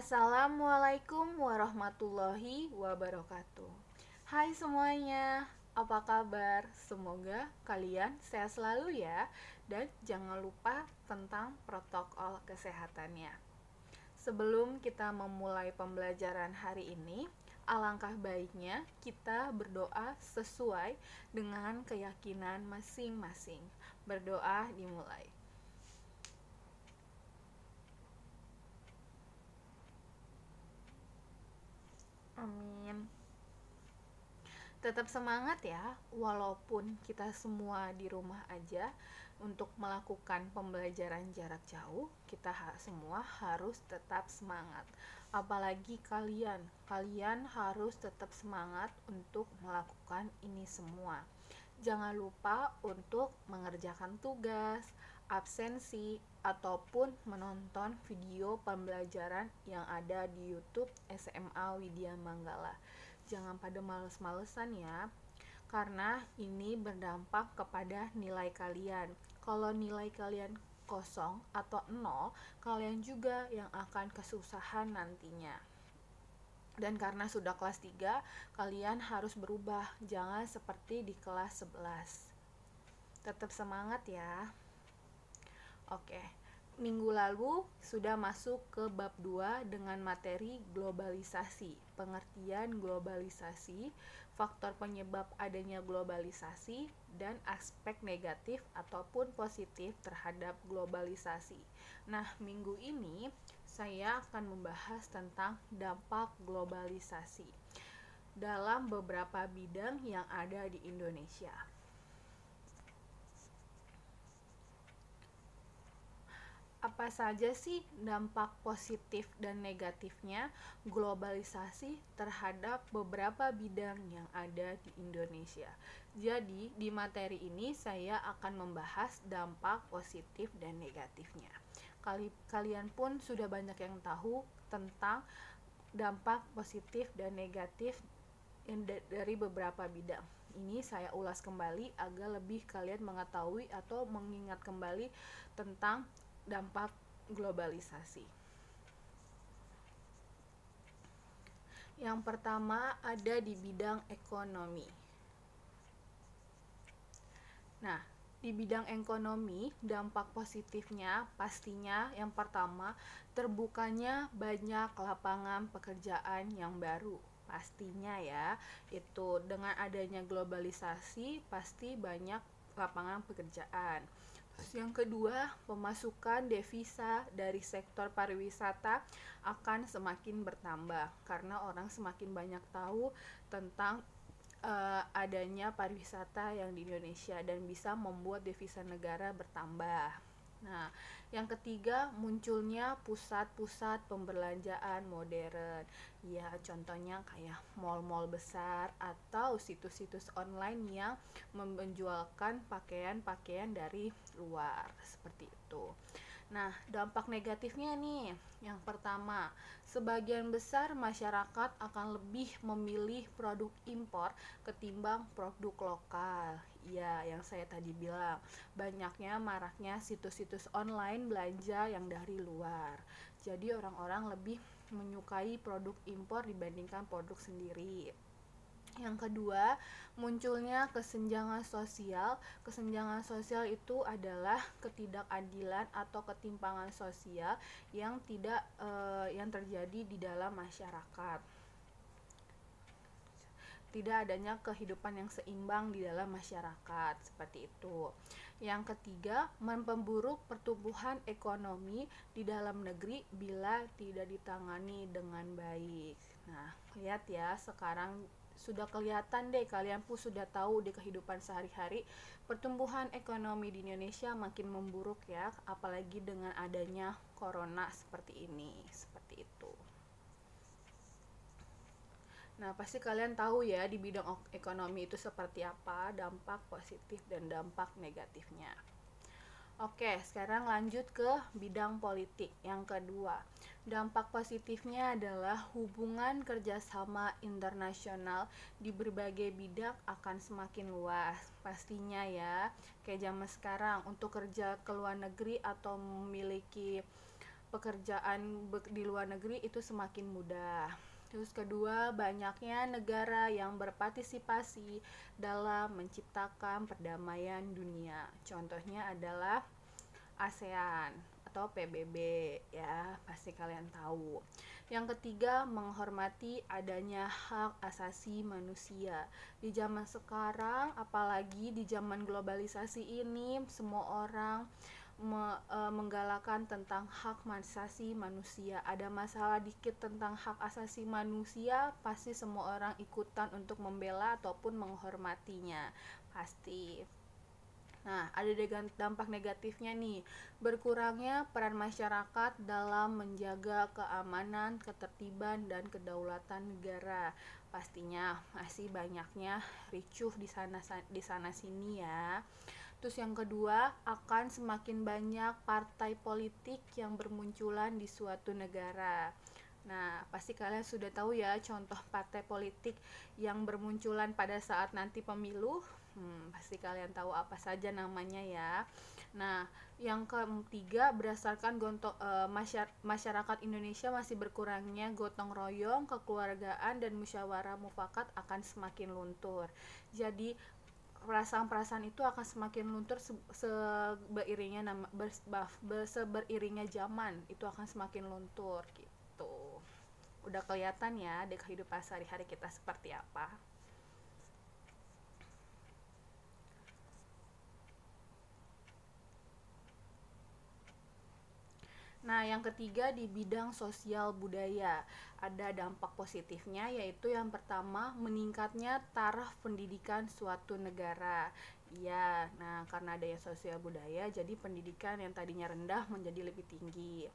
Assalamualaikum warahmatullahi wabarakatuh. Hai semuanya, apa kabar? Semoga kalian sehat selalu ya, dan jangan lupa tentang protokol kesehatannya. Sebelum kita memulai pembelajaran hari ini, alangkah baiknya kita berdoa sesuai dengan keyakinan masing-masing. Berdoa dimulai. Amin. Tetap semangat ya, walaupun kita semua di rumah aja untuk melakukan pembelajaran jarak jauh, kita semua harus tetap semangat. Apalagi kalian, kalian harus tetap semangat untuk melakukan ini semua. Jangan lupa untuk mengerjakan tugas, absensi, ataupun menonton video pembelajaran yang ada di YouTube SMA Widya Manggala. Jangan pada males-malesan ya, karena ini berdampak kepada nilai kalian. Kalau nilai kalian kosong atau nol, kalian juga yang akan kesusahan nantinya. Dan karena sudah kelas 3, kalian harus berubah, jangan seperti di kelas 11. Tetap semangat ya. Oke, minggu lalu sudah masuk ke bab 2 dengan materi globalisasi, pengertian globalisasi, faktor penyebab adanya globalisasi, dan aspek negatif ataupun positif terhadap globalisasi. Nah, minggu ini saya akan membahas tentang dampak globalisasi dalam beberapa bidang yang ada di Indonesia. Apa saja sih dampak positif dan negatifnya globalisasi terhadap beberapa bidang yang ada di Indonesia. Jadi, di materi ini saya akan membahas dampak positif dan negatifnya. Kali, kalian pun sudah banyak yang tahu tentang dampak positif dan negatif dari beberapa bidang. Ini saya ulas kembali agar lebih kalian mengetahui atau mengingat kembali tentang dampak globalisasi. Yang pertama ada di bidang ekonomi. Nah, di bidang ekonomi, dampak positifnya pastinya yang pertama terbukanya banyak lapangan pekerjaan yang baru. Pastinya ya, itu dengan adanya globalisasi pasti banyak lapangan pekerjaan yang kedua, pemasukan devisa dari sektor pariwisata akan semakin bertambah karena orang semakin banyak tahu tentang uh, adanya pariwisata yang di Indonesia dan bisa membuat devisa negara bertambah. Nah, yang ketiga munculnya pusat-pusat pembelanjaan modern. Ya, contohnya kayak mall-mall besar atau situs-situs online yang menjualkan pakaian-pakaian dari luar seperti itu. Nah, dampak negatifnya nih, yang pertama, sebagian besar masyarakat akan lebih memilih produk impor ketimbang produk lokal. Ya, yang saya tadi bilang, banyaknya maraknya situs-situs online belanja yang dari luar. Jadi orang-orang lebih menyukai produk impor dibandingkan produk sendiri. Yang kedua, munculnya kesenjangan sosial. Kesenjangan sosial itu adalah ketidakadilan atau ketimpangan sosial yang tidak uh, yang terjadi di dalam masyarakat. Tidak adanya kehidupan yang seimbang di dalam masyarakat, seperti itu. Yang ketiga, memperburuk pertumbuhan ekonomi di dalam negeri bila tidak ditangani dengan baik. Nah, lihat ya, sekarang sudah kelihatan deh kalian pun sudah tahu di kehidupan sehari-hari pertumbuhan ekonomi di Indonesia makin memburuk ya apalagi dengan adanya corona seperti ini seperti itu Nah, pasti kalian tahu ya di bidang ekonomi itu seperti apa dampak positif dan dampak negatifnya. Oke, sekarang lanjut ke bidang politik yang kedua. Dampak positifnya adalah hubungan kerjasama internasional di berbagai bidang akan semakin luas. Pastinya ya, kayak zaman sekarang untuk kerja ke luar negeri atau memiliki pekerjaan di luar negeri itu semakin mudah. Terus kedua, banyaknya negara yang berpartisipasi dalam menciptakan perdamaian dunia. Contohnya adalah ASEAN atau PBB ya, pasti kalian tahu. Yang ketiga, menghormati adanya hak asasi manusia. Di zaman sekarang, apalagi di zaman globalisasi ini, semua orang me, e, menggalakkan tentang hak asasi manusia. Ada masalah dikit tentang hak asasi manusia, pasti semua orang ikutan untuk membela ataupun menghormatinya. Pasti. Nah, ada dampak negatifnya nih. Berkurangnya peran masyarakat dalam menjaga keamanan, ketertiban, dan kedaulatan negara. Pastinya masih banyaknya ricuh di sana di sana sini ya. Terus yang kedua, akan semakin banyak partai politik yang bermunculan di suatu negara. Nah, pasti kalian sudah tahu ya contoh partai politik yang bermunculan pada saat nanti pemilu. Hmm, pasti kalian tahu apa saja namanya ya. Nah, yang ketiga berdasarkan gontok e, masyarakat Indonesia masih berkurangnya gotong royong, kekeluargaan dan musyawarah mufakat akan semakin luntur. Jadi perasaan-perasaan itu akan semakin luntur se nama ber, ber, seberiringnya zaman itu akan semakin luntur gitu. Udah kelihatan ya di kehidupan sehari-hari kita seperti apa Nah, yang ketiga di bidang sosial budaya ada dampak positifnya yaitu yang pertama meningkatnya taraf pendidikan suatu negara. Iya, nah karena adanya sosial budaya jadi pendidikan yang tadinya rendah menjadi lebih tinggi.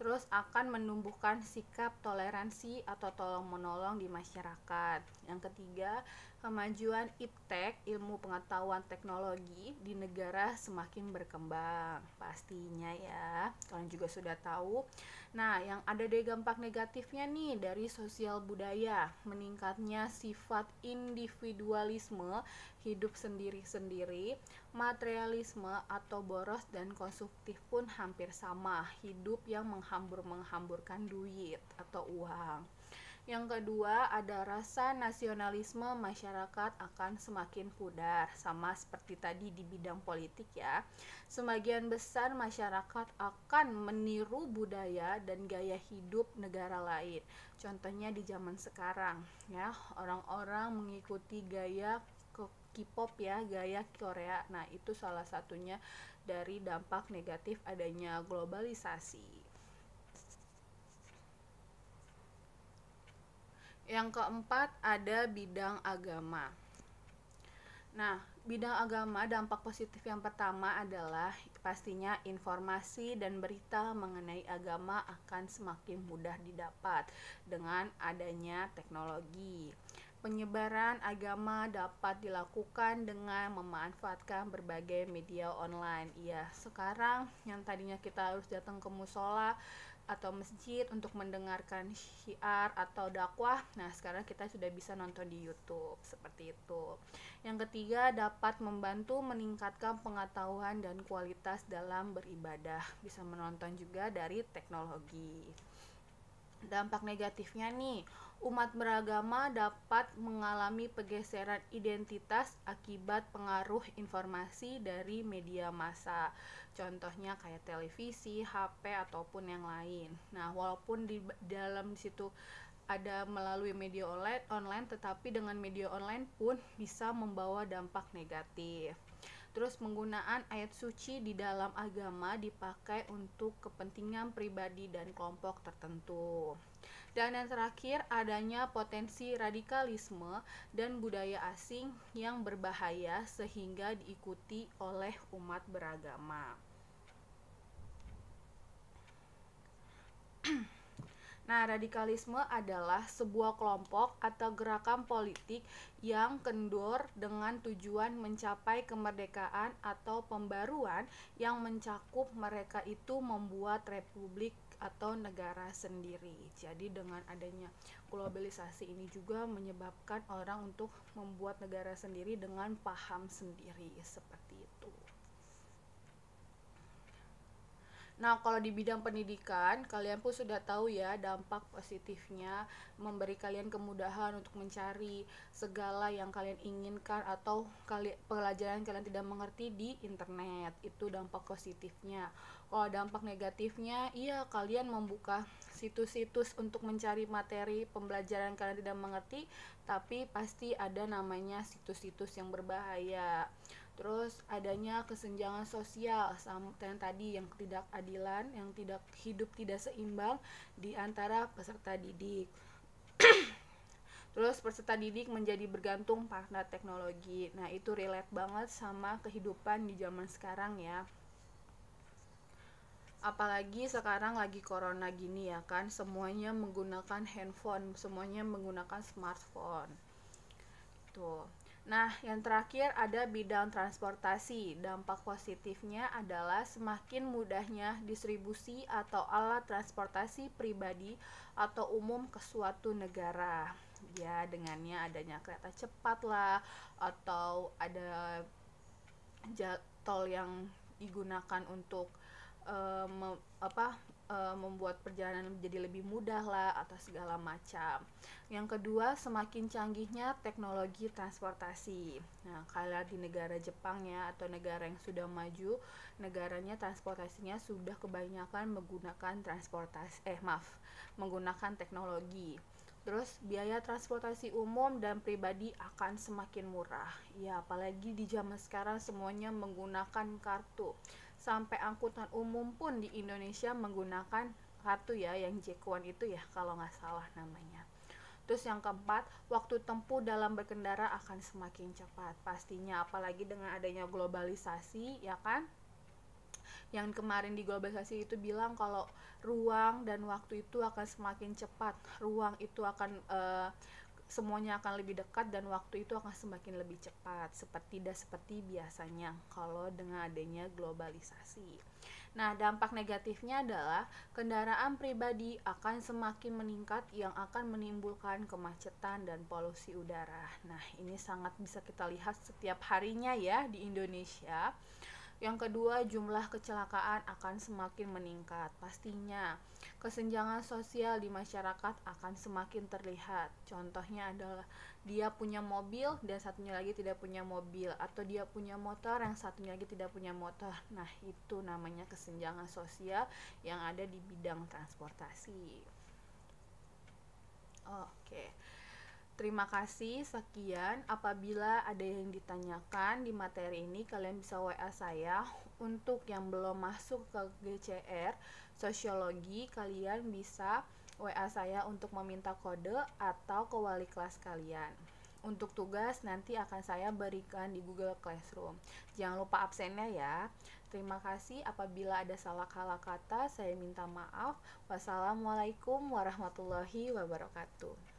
Terus akan menumbuhkan sikap toleransi atau tolong menolong di masyarakat. Yang ketiga, kemajuan iptek ilmu pengetahuan teknologi di negara semakin berkembang pastinya ya. Kalian juga sudah tahu. Nah yang ada dari dampak negatifnya nih dari sosial budaya. Meningkatnya sifat individualisme hidup sendiri-sendiri materialisme atau boros dan konsumtif pun hampir sama hidup yang menghambur-menghamburkan duit atau uang yang kedua, ada rasa nasionalisme masyarakat akan semakin pudar, sama seperti tadi di bidang politik ya. Sebagian besar masyarakat akan meniru budaya dan gaya hidup negara lain. Contohnya di zaman sekarang ya, orang-orang mengikuti gaya K-pop ya, gaya Korea. Nah, itu salah satunya dari dampak negatif adanya globalisasi. Yang keempat ada bidang agama. Nah, bidang agama dampak positif yang pertama adalah pastinya informasi dan berita mengenai agama akan semakin mudah didapat dengan adanya teknologi. Penyebaran agama dapat dilakukan dengan memanfaatkan berbagai media online. Iya, sekarang yang tadinya kita harus datang ke musola atau masjid untuk mendengarkan syiar atau dakwah. Nah, sekarang kita sudah bisa nonton di YouTube seperti itu. Yang ketiga, dapat membantu meningkatkan pengetahuan dan kualitas dalam beribadah. Bisa menonton juga dari teknologi. Dampak negatifnya nih, umat beragama dapat mengalami pergeseran identitas akibat pengaruh informasi dari media massa contohnya kayak televisi, HP ataupun yang lain. Nah, walaupun di dalam situ ada melalui media online, tetapi dengan media online pun bisa membawa dampak negatif. Terus penggunaan ayat suci di dalam agama dipakai untuk kepentingan pribadi dan kelompok tertentu. Dan yang terakhir, adanya potensi radikalisme dan budaya asing yang berbahaya sehingga diikuti oleh umat beragama. Nah, radikalisme adalah sebuah kelompok atau gerakan politik yang kendor dengan tujuan mencapai kemerdekaan atau pembaruan yang mencakup mereka itu membuat republik atau negara sendiri. Jadi dengan adanya globalisasi ini juga menyebabkan orang untuk membuat negara sendiri dengan paham sendiri seperti itu. Nah, kalau di bidang pendidikan, kalian pun sudah tahu ya dampak positifnya memberi kalian kemudahan untuk mencari segala yang kalian inginkan atau kali pelajaran kalian tidak mengerti di internet. Itu dampak positifnya. Kalau dampak negatifnya, iya kalian membuka situs-situs untuk mencari materi pembelajaran kalian tidak mengerti, tapi pasti ada namanya situs-situs yang berbahaya terus adanya kesenjangan sosial sama yang tadi yang tidak adilan yang tidak hidup tidak seimbang di antara peserta didik. Terus peserta didik menjadi bergantung pada teknologi. Nah itu relate banget sama kehidupan di zaman sekarang ya. Apalagi sekarang lagi corona gini ya kan semuanya menggunakan handphone semuanya menggunakan smartphone. Tuh Nah, yang terakhir ada bidang transportasi. Dampak positifnya adalah semakin mudahnya distribusi atau alat transportasi pribadi atau umum ke suatu negara. Ya, dengannya adanya kereta cepat lah atau ada tol yang digunakan untuk um, apa uh, membuat perjalanan menjadi lebih mudah lah atau segala macam. Yang kedua, semakin canggihnya teknologi transportasi. Nah, kalau di negara Jepang ya atau negara yang sudah maju, negaranya transportasinya sudah kebanyakan menggunakan transportasi eh maaf, menggunakan teknologi. Terus biaya transportasi umum dan pribadi akan semakin murah. Ya, apalagi di zaman sekarang semuanya menggunakan kartu sampai angkutan umum pun di Indonesia menggunakan kartu ya yang J1 itu ya kalau nggak salah namanya. Terus yang keempat, waktu tempuh dalam berkendara akan semakin cepat. Pastinya apalagi dengan adanya globalisasi ya kan? Yang kemarin di globalisasi itu bilang kalau ruang dan waktu itu akan semakin cepat. Ruang itu akan uh, semuanya akan lebih dekat dan waktu itu akan semakin lebih cepat seperti tidak seperti biasanya kalau dengan adanya globalisasi. Nah, dampak negatifnya adalah kendaraan pribadi akan semakin meningkat yang akan menimbulkan kemacetan dan polusi udara. Nah, ini sangat bisa kita lihat setiap harinya ya di Indonesia. Yang kedua, jumlah kecelakaan akan semakin meningkat. Pastinya, kesenjangan sosial di masyarakat akan semakin terlihat. Contohnya adalah dia punya mobil dan satunya lagi tidak punya mobil atau dia punya motor yang satunya lagi tidak punya motor. Nah, itu namanya kesenjangan sosial yang ada di bidang transportasi. Oke. Okay. Terima kasih, sekian. Apabila ada yang ditanyakan di materi ini, kalian bisa WA saya. Untuk yang belum masuk ke GCR Sosiologi, kalian bisa WA saya untuk meminta kode atau ke wali kelas kalian. Untuk tugas nanti akan saya berikan di Google Classroom. Jangan lupa absennya ya. Terima kasih. Apabila ada salah kata, saya minta maaf. Wassalamualaikum warahmatullahi wabarakatuh.